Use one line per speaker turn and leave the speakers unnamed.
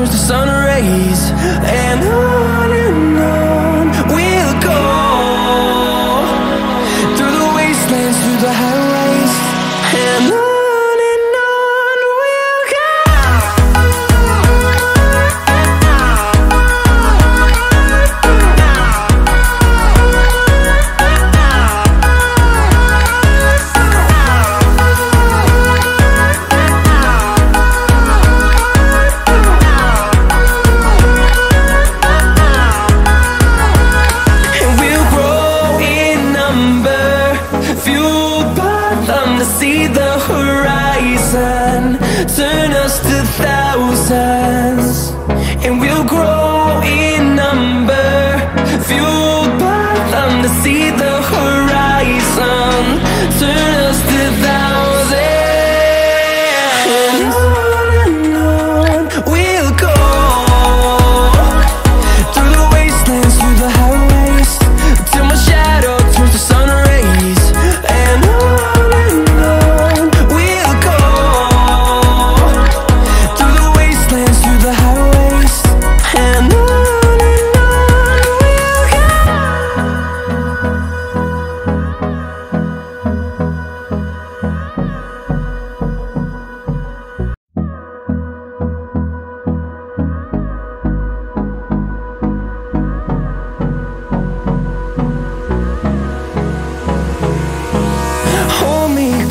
turns to sun rays. Grow in number, fueled